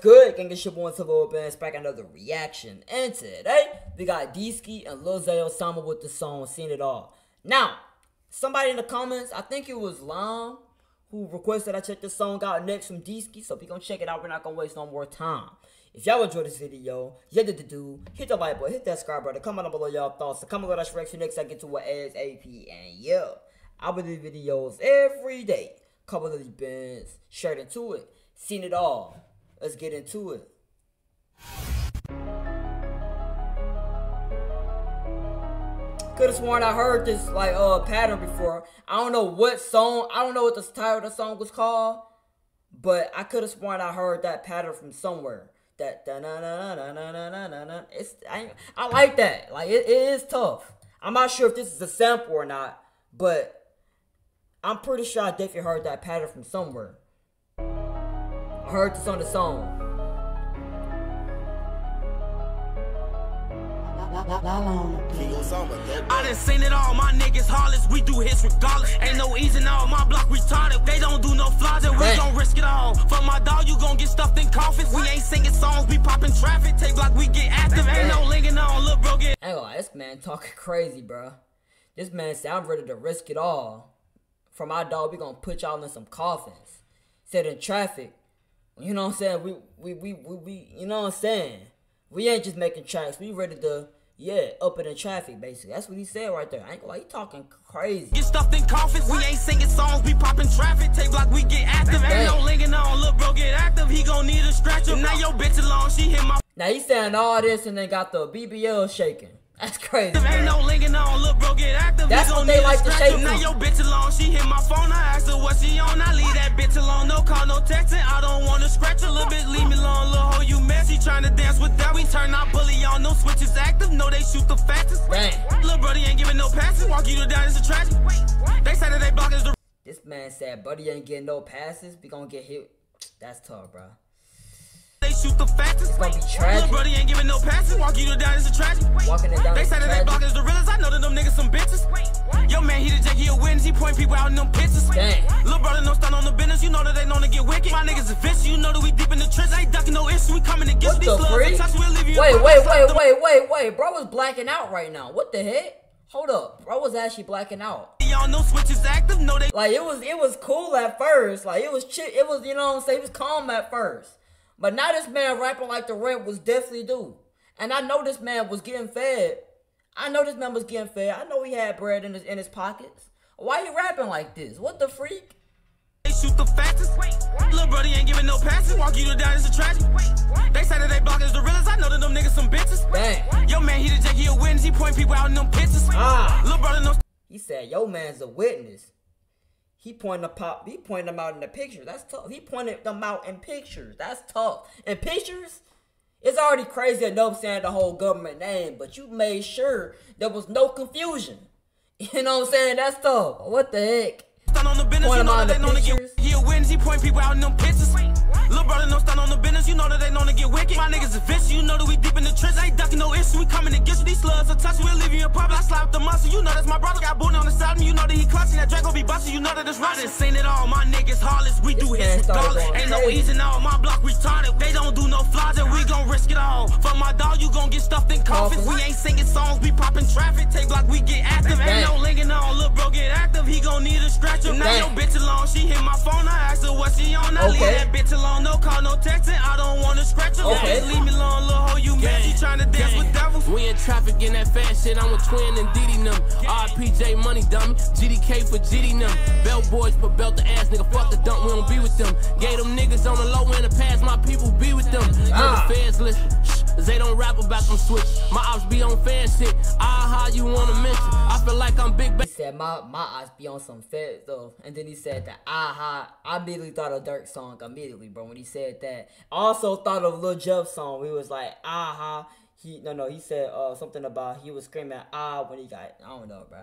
Good? Gang of shit boy Lil Benz back another reaction. And today we got Deeski and Lil Zay Osama with the song Seen It All. Now, somebody in the comments, I think it was Lom, who requested I check the song out next from Deeski. So we gonna check it out. We're not gonna waste no more time. If y'all enjoyed this video, you did the do, hit the like button, hit that subscribe button, comment down below y'all thoughts, so comment below that reaction next I get to what ASAP, and yeah, I will do videos every day. Couple of these bands, straight into it, seen it all. Let's get into it. Could have sworn I heard this like uh pattern before. I don't know what song. I don't know what the title of the song was called, but I could have sworn I heard that pattern from somewhere. That da na na na na na na na na. It's I I like that. Like it, it is tough. I'm not sure if this is a sample or not, but I'm pretty sure I definitely heard that pattern from somewhere. I heard this on the song. I done seen it all, my niggas heartless, we do hits regardless. Ain't no easy now, my block retarded. They don't do no flaws, and we gon' risk it all. For my dog, you gon' get stuffed in coffins. We ain't singing songs, we popping traffic. Take block, we get active. Ain't no linking on, look, bro, get. Ain't lie, this man talking crazy, bro. This man said, I'm ready to risk it all. For my dog, we gonna put y'all in some coffins. Said in traffic. You know what I'm saying? We, we, we, we, we, you know what I'm saying? We ain't just making tracks. We ready to yeah, up in the traffic, basically. That's what he said right there. I ain't like he talking crazy. Get stuffed in coffins. We ain't singing songs. We popping traffic. Tape block. We get active. Ain't no linking on. Look, bro, get active. He gon' need a stretcher. Now your bitch alone. She hit my. Now he's saying all this and then got the BBL shaking. That's crazy. Ain't no linking on, look bro, get active. That's what they like to say. Now your bitch alone, she hit my phone. I asked her what she on. I leave that bitch alone. No call, no texting. I don't wanna scratch a little bit. Leave me alone, little hoe. You messy, trying to dance with that. We turn our bully on. No switches active. No, they shoot the fastest. Dang. Little brody ain't giving no passes. Walk you to down, it's a tragedy. They say that they block is the. This man said, buddy ain't getting no passes. We gonna get hit. That's tough, bro. They shoot the fastest. It's gonna be tragic. Little brody ain't giving no passes. Walk you to down, it's a tragedy. Walking it down. They say that they block is the realest. I know that them niggas some bitches. Yo, man, he the jack, he a witness. He point people out in them pictures. Dang. Little brother no stand on the business. You know that they known to get wicked. My niggas vicious. You know that we deep in the trench. Ain't ducking no issue. We coming to get What these the slugs. Touch, we'll leave you Wait, wait, wait, wait, wait, wait. Bro was blacking out right now. What the heck? Hold up. Bro was actually blacking out. Y'all know switches active. No, they Like it was it was cool at first. Like it was chi- it was, you know what I'm saying, it was calm at first. But now this man rapping like the rent was definitely due. And I know this man was getting fed. I know this man was getting fed. I know he had bread in his in his pockets. Why you rapping like this? What the freak? They shoot the fastest. Little brody ain't giving no passes. Walk you to down, it's a tragedy. They say that they block is the realest. I know that them niggas some bitches. Dang. Yo, man, he the jack, he a witness. He point people out in them pictures. Ah. Little brother no He said, "Yo, man's a witness." He pointed them pop. He pointed them out in the pictures. That's tough. He pointed them out in pictures. That's tough. In pictures, it's already crazy enough saying the whole government name, but you made sure there was no confusion. You know what I'm saying? That's tough. What the heck? stand on the business. Point You know that they know to get pictures. he a witness. He point people out in them pictures. Little brother no stand on the business. You know that they know to get wicked. My niggas is vicious. You know that we deep in the trench. Ain't ducking no issue. We coming to get you. These slugs a touch. We'll leave you in public. I slap the muscle. You know that's my brother. Got booty on the side of me. You know that Draco be busting. You know that it's right. I done seen it all. My niggas heartless. We do hits regardless. Ain't no easy now. My block retarded. They don't do no flaws. And we gon' risk it all. For my dog, you gon' get stuffed in coffins. We ain't singing songs. We popping traffic. Take block. We get active. Ain't no linking on. Look, bro, get active. He gon' need a stretcher. Now Dang. your bitch alone. She hit my phone. I asked her what she on. I leave that bitch alone. No call, no texting. I don't wanna scratch her. Leave me alone, little hoe. You mad? She tryna dance with devils. We in traffic in that fast shit. I'm with Twin and Diddy them. RPJ money dummy. GDK for GD them. Belt boys put belt the ass nigga. Fuck the dump. We don't be with them. Gave them niggas on the low end of pass. My people be with them. Ah. Know the feds listen. Shh, They don't rap about them switch. My ops be on fan shit. Ah, how you wanna mention? I feel like I'm big. He said, "My my eyes be on some fed though, and then he said that aha. I immediately thought of Durk song immediately, bro. When he said that, I also thought of Lil Jeff song. We was like aha. He no no. He said uh something about he was screaming ah when he got I don't know, bro.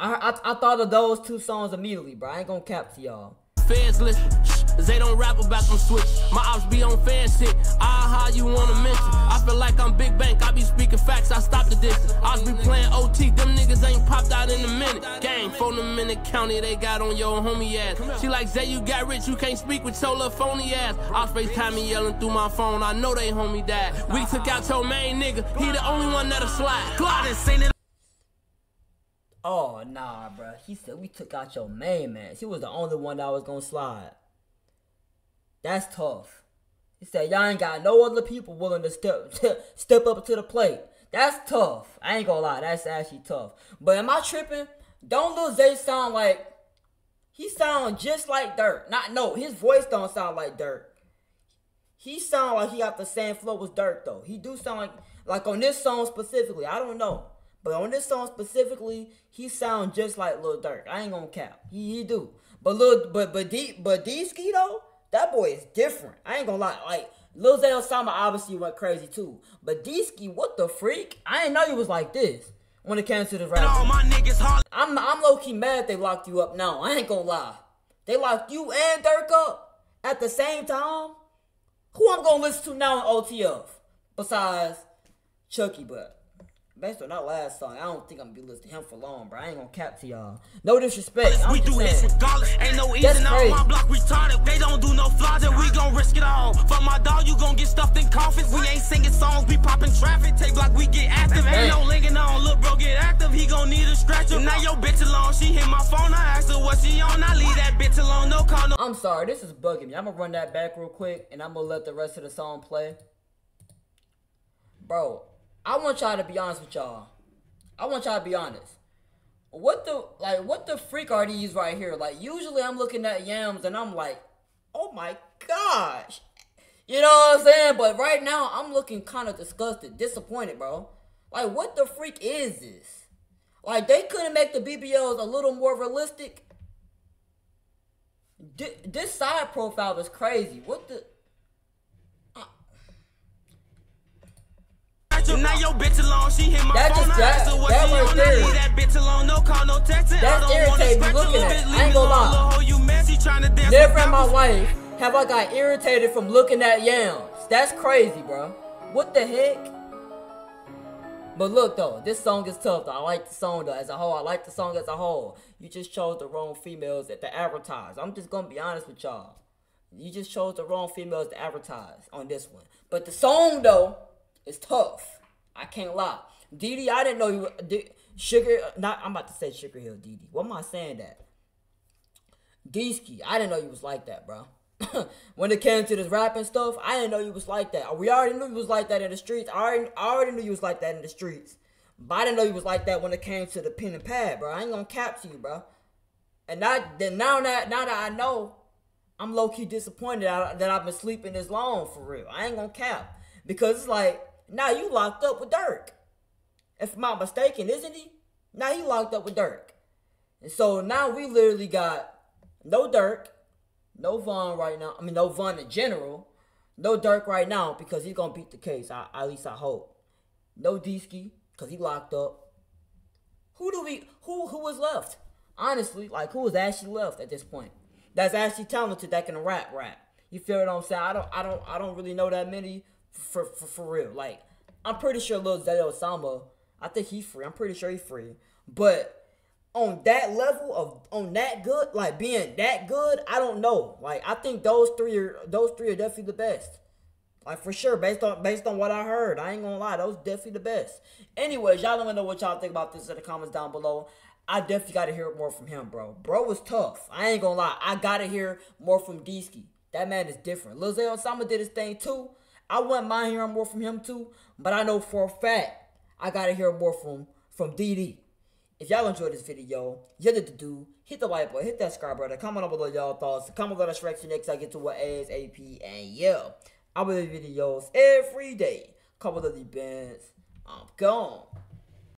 I, I I thought of those two songs immediately, bro. I ain't gonna cap to y'all. Feds listen. They don't rap about them switches. My ops be on fan shit, ah how you wanna mention. I feel like I'm Big Bank, I be speaking facts, I stop the distance. I was be playing OT, them niggas ain't popped out in a minute. Gang, phone them in the county, they got on your homie ass. She like, Zay, you got rich, you can't speak with your little phony ass. I was FaceTime me yelling through my phone, I know they homie died. We took out your main nigga, he the only one that'll slide. I done seen it. Oh nah, bro. He said we took out your main man. He was the only one that was gonna slide. That's tough. He said y'all ain't got no other people willing to step step up to the plate. That's tough. I ain't gonna lie. That's actually tough. But am I tripping? Don't Lil Zay sound like he sound just like Durk. Not no, his voice don't sound like Durk. He sound like he got the same flow as Durk though. He do sound like like on this song specifically. I don't know. But on this song specifically, he sound just like Lil Durk. I ain't gonna cap. He, he do. But Lil but but D but Deeski though, that boy is different. I ain't gonna lie. Like Lil Zay Osama obviously went crazy too. But Deeski, what the freak? I didn't know he was like this when it came to the rap. All my niggas. I'm I'm low key mad they locked you up now. I ain't gonna lie. They locked you and Durk up at the same time. Who I'm gonna listen to now in OTF besides Chucky, but based on that last song, I don't think I'm gonna be listening to him for long, bro. I ain't gonna cap to y'all. No disrespect. I'm We do this saying. regardless. Ain't no That's easing on my block retarded. They don't do no flaws and we gon' risk it all. For my dog, you gon' get stuffed in coffins. We ain't singing songs, we popping traffic. Take block, we get active. Ain't no linking on. Look, bro, get active. He gon' need a stretcher. Now your bitch alone. She hit my phone. I asked her what she on. I leave that bitch alone. No call, no. I'm sorry, this is bugging me. I'm gonna run that back real quick and I'm gonna let the rest of the song play. Bro, I want y'all to be honest with y'all. I want y'all to be honest. What the like what the freak are these right here? Like usually I'm looking at yams and I'm like, oh my gosh. You know what I'm saying? But right now I'm looking kind of disgusted, disappointed, bro. Like what the freak is this? Like they couldn't make the BBLs a little more realistic. Thi- This side profile is crazy. What the? Now your bitch alone. She hit my That phone. just- I asked that- what that she right on. there. I leave that bitch alone. No call, no text. I That's don't wanna irritating looking at. I ain't gonna lie. little hoe, you messy trying to dance. Never in my life have I got irritated from looking at yams. That's crazy, bro. What the heck? But look though, this song is tough though. I like the song though as a whole. I like the song as a whole. You just chose the wrong females that to advertise. I'm just gonna be honest with y'all. You just chose the wrong females to advertise on this one. But the song though is tough. I can't lie. Didi, I didn't know you. D- Sugar, not. I'm about to say Sugar Hill Didi. What am I saying that? D-Ski, I didn't know you was like that, bro. when it came to this rapping stuff, I didn't know you was like that. We already knew you was like that in the streets. I already, I already knew you was like that in the streets. But I didn't know you was like that when it came to the pen and pad, bro. I ain't gonna cap to you, bro. And not, then now that now that I know, I'm low key disappointed that that I've been sleeping this long for real. I ain't gonna cap because it's like now you locked up with Durk. If I'm not mistaken, isn't he? Now he locked up with Durk. And so now we literally got no Durk, no Von right now. I mean, no Von in general. No Durk right now because he's gonna beat the case. I, at least I hope. No Deeski because he locked up. Who do we? Who who was left? Honestly, like who is actually left at this point? That's actually talented that can rap, rap. You feel what I'm saying? I don't, I don't, I don't really know that many for for, for real. Like I'm pretty sure Lil Zay Osama. I think he's free. I'm pretty sure he's free. But on that level of on that good, like being that good, I don't know. Like I think those three are those three are definitely the best. Like for sure, based on based on what I heard, I ain't gonna lie, those definitely the best. Anyways, y'all let me know what y'all think about this in the comments down below. I definitely gotta hear more from him, bro. Bro was tough. I ain't gonna lie. I gotta hear more from Deeski. That man is different. Lil Zay Osama did his thing too. I wouldn't mind hearing more from him too, but I know for a fact I gotta hear more from from DD. If y'all enjoyed this video, you know what to do. Hit the like button, hit that subscribe button, comment down below y'all thoughts, comment below the direction next I get to what ASAP, and yeah, I will do videos every day. Couple of the events, I'm gone.